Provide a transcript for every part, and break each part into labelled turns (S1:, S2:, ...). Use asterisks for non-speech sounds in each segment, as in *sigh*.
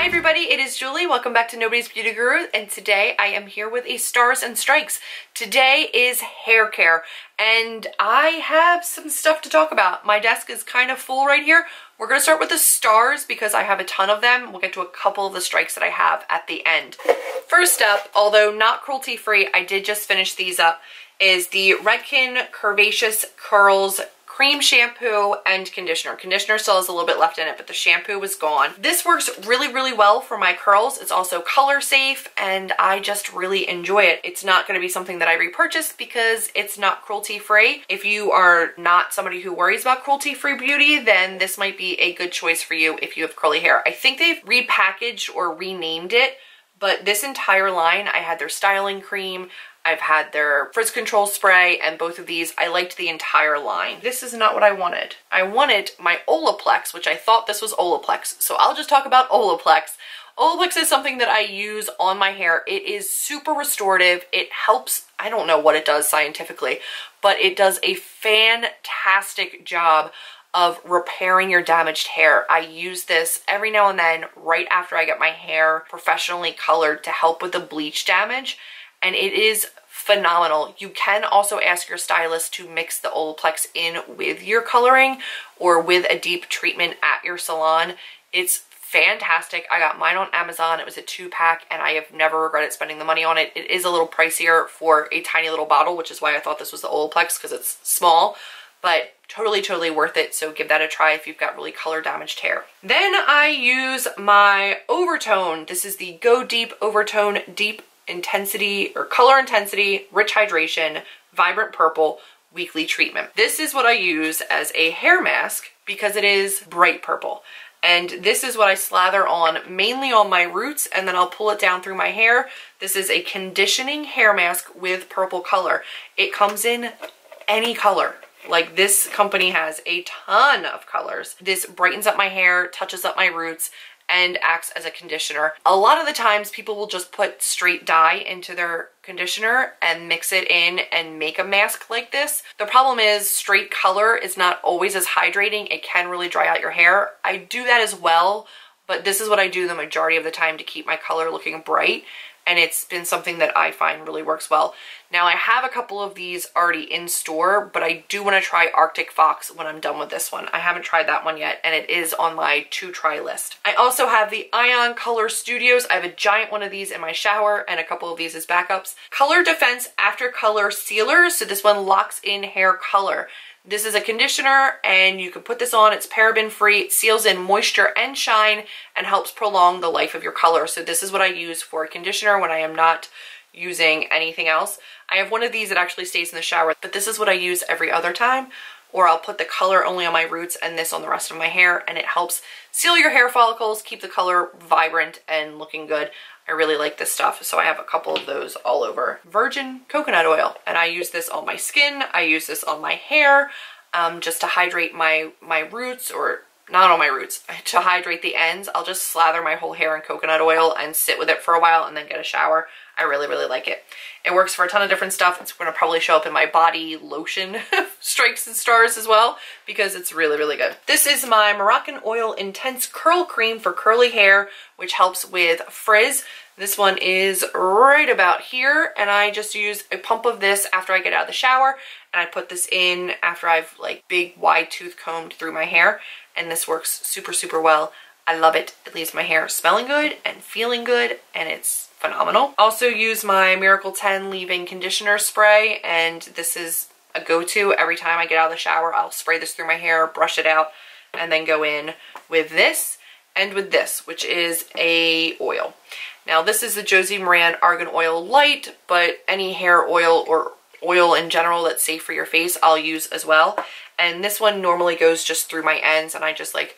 S1: Hi everybody, it is Julie. Welcome back to Nobody's Beauty Guru and today I am here with a Stars and Strikes. Today is hair care and I have some stuff to talk about. My desk is kind of full right here. We're going to start with the stars because I have a ton of them. We'll get to a couple of the strikes that I have at the end. First up, although not cruelty free, I did just finish these up, is the Redken Curvaceous Curls cream shampoo and conditioner. Conditioner still has a little bit left in it, but the shampoo was gone. This works really, really well for my curls. It's also color safe and I just really enjoy it. It's not gonna be something that I repurchase because it's not cruelty free. If you are not somebody who worries about cruelty free beauty, then this might be a good choice for you if you have curly hair. I think they've repackaged or renamed it but this entire line, I had their styling cream, I've had their frizz control spray and both of these, I liked the entire line. This is not what I wanted. I wanted my Olaplex, which I thought this was Olaplex. So I'll just talk about Olaplex. Olaplex is something that I use on my hair. It is super restorative. It helps, I don't know what it does scientifically, but it does a fantastic job of repairing your damaged hair. I use this every now and then right after I get my hair professionally colored to help with the bleach damage and it is phenomenal. You can also ask your stylist to mix the Olaplex in with your coloring or with a deep treatment at your salon. It's fantastic. I got mine on Amazon. It was a two pack and I have never regretted spending the money on it. It is a little pricier for a tiny little bottle, which is why I thought this was the Olaplex because it's small, but totally, totally worth it. So give that a try if you've got really color damaged hair. Then I use my Overtone. This is the Go Deep Overtone Deep intensity or color intensity, rich hydration, vibrant purple weekly treatment. This is what I use as a hair mask because it is bright purple. And this is what I slather on mainly on my roots and then I'll pull it down through my hair. This is a conditioning hair mask with purple color. It comes in any color. Like this company has a ton of colors. This brightens up my hair, touches up my roots, and acts as a conditioner. A lot of the times people will just put straight dye into their conditioner and mix it in and make a mask like this. The problem is straight color is not always as hydrating. It can really dry out your hair. I do that as well, but this is what I do the majority of the time to keep my color looking bright and it's been something that I find really works well. Now I have a couple of these already in store, but I do want to try Arctic Fox when I'm done with this one. I haven't tried that one yet, and it is on my to try list. I also have the Ion Color Studios. I have a giant one of these in my shower and a couple of these as backups. Color Defense After Color Sealer, so this one locks in hair color. This is a conditioner and you can put this on. It's paraben free, it seals in moisture and shine and helps prolong the life of your color. So this is what I use for a conditioner when I am not using anything else. I have one of these that actually stays in the shower, but this is what I use every other time or I'll put the color only on my roots and this on the rest of my hair and it helps seal your hair follicles, keep the color vibrant and looking good. I really like this stuff, so I have a couple of those all over. Virgin coconut oil, and I use this on my skin, I use this on my hair, um, just to hydrate my, my roots, or not on my roots, *laughs* to hydrate the ends. I'll just slather my whole hair in coconut oil and sit with it for a while and then get a shower. I really, really like it. It works for a ton of different stuff. It's to probably show up in my body lotion *laughs* strikes and stars as well because it's really, really good. This is my Moroccanoil Intense Curl Cream for curly hair, which helps with frizz. This one is right about here and I just use a pump of this after I get out of the shower and I put this in after I've like big wide tooth combed through my hair and this works super, super well. I love it. It leaves my hair smelling good and feeling good and it's phenomenal. Also use my Miracle 10 leave-in conditioner spray and this is a go-to every time I get out of the shower. I'll spray this through my hair, brush it out, and then go in with this and with this, which is a oil. Now this is the Josie Maran Argan Oil Light, but any hair oil or oil in general that's safe for your face I'll use as well. And this one normally goes just through my ends and I just like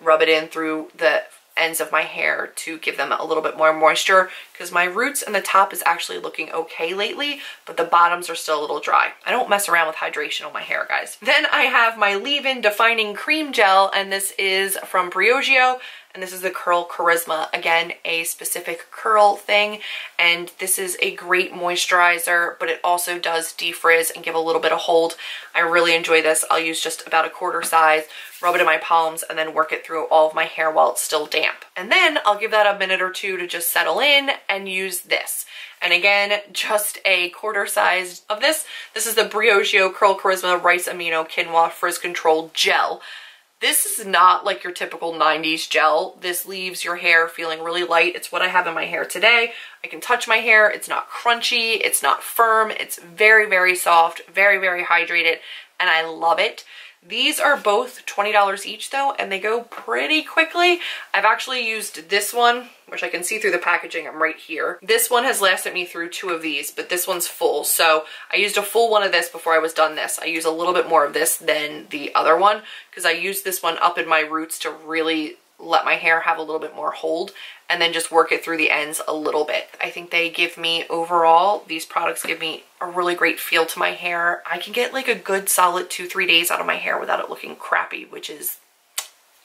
S1: rub it in through the ends of my hair to give them a little bit more moisture because my roots and the top is actually looking okay lately, but the bottoms are still a little dry. I don't mess around with hydration on my hair, guys. *laughs* Then I have my leave-in defining cream gel, and this is from Briogeo, and this is the Curl Charisma. Again, a specific curl thing, and this is a great moisturizer, but it also does defrizz and give a little bit of hold. I really enjoy this. I'll use just about a quarter size, rub it in my palms, and then work it through all of my hair while it's still damp. And then I'll give that a minute or two to just settle in and use this. And again, just a quarter size of this. This is the Briogeo Curl Charisma Rice Amino Quinoa Frizz Control Gel. This is not like your typical 90s gel. This leaves your hair feeling really light. It's what I have in my hair today. I can touch my hair. It's not crunchy. It's not firm. It's very, very soft, very, very hydrated, and I love it. These are both $20 each though, and they go pretty quickly. I've actually used this one, which I can see through the packaging. I'm right here. This one has lasted me through two of these, but this one's full. So I used a full one of this before I was done this. I use a little bit more of this than the other one because I used this one up in my roots to really let my hair have a little bit more hold and then just work it through the ends a little bit. I think they give me overall, these products give me a really great feel to my hair. I can get like a good solid two, three days out of my hair without it looking crappy, which is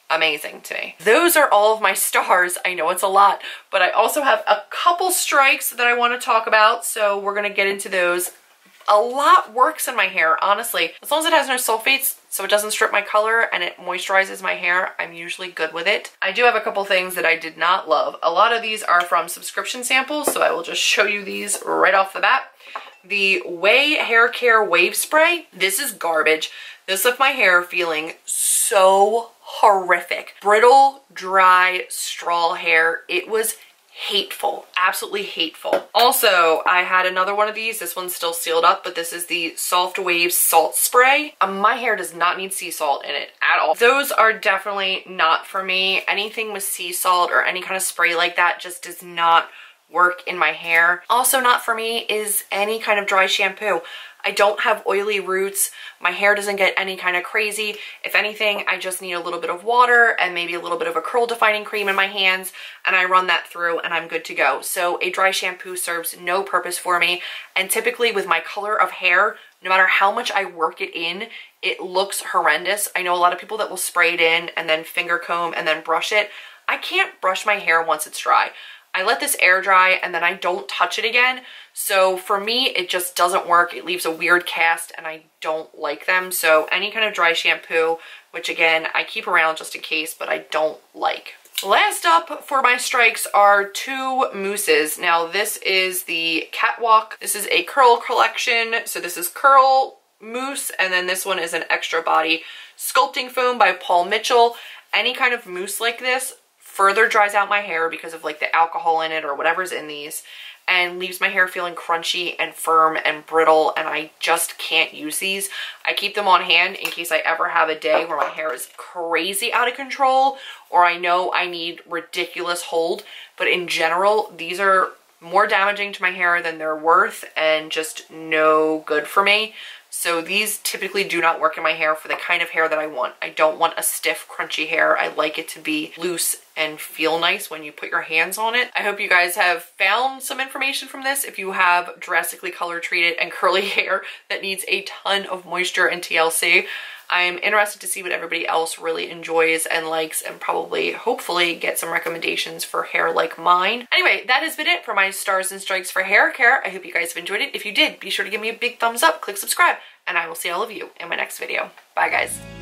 S1: amazing to me. Those are all of my stars. I know it's a lot, but I also have a couple strikes that I want to talk about. So we're going to get into those a lot works in my hair, honestly. As long as it has no sulfates, so it doesn't strip my color and it moisturizes my hair, I'm usually good with it. I do have a couple things that I did not love. A lot of these are from subscription samples, so I will just show you these right off the bat. The Way Hair Care Wave Spray, this is garbage. This left my hair feeling so horrific. Brittle, dry, straw hair. It was hateful, absolutely hateful. Also, I had another one of these. This one's still sealed up, but this is the Soft Waves Salt Spray. Um, my hair does not need sea salt in it at all. Those are definitely not for me. Anything with sea salt or any kind of spray like that just does not work in my hair. Also not for me is any kind of dry shampoo. I don't have oily roots. My hair doesn't get any kind of crazy. If anything, I just need a little bit of water and maybe a little bit of a curl defining cream in my hands and I run that through and I'm good to go. So a dry shampoo serves no purpose for me. And typically with my color of hair, no matter how much I work it in, it looks horrendous. I know a lot of people that will spray it in and then finger comb and then brush it. I can't brush my hair once it's dry. I let this air dry and then I don't touch it again. So for me, it just doesn't work. It leaves a weird cast and I don't like them. So any kind of dry shampoo, which again, I keep around just in case, but I don't like. Last up for my strikes are two mousses. Now this is the Catwalk. This is a curl collection. So this is curl mousse and then this one is an extra body sculpting foam by Paul Mitchell. Any kind of mousse like this further dries out my hair because of like the alcohol in it or whatever's in these and leaves my hair feeling crunchy and firm and brittle and I just can't use these. I keep them on hand in case I ever have a day where my hair is crazy out of control or I know I need ridiculous hold but in general these are more damaging to my hair than they're worth and just no good for me. So these typically do not work in my hair for the kind of hair that I want. I don't want a stiff, crunchy hair. I like it to be loose and feel nice when you put your hands on it. I hope you guys have found some information from this. If you have drastically color treated and curly *laughs* hair that needs a ton of moisture and TLC, I'm interested to see what everybody else really enjoys and likes and probably, hopefully, get some recommendations for hair like mine. Anyway, that has been it for my stars and strikes for hair care. I hope you guys have enjoyed it. If you did, be sure to give me a big thumbs up, click subscribe, and I will see all of you in my next video. Bye, guys.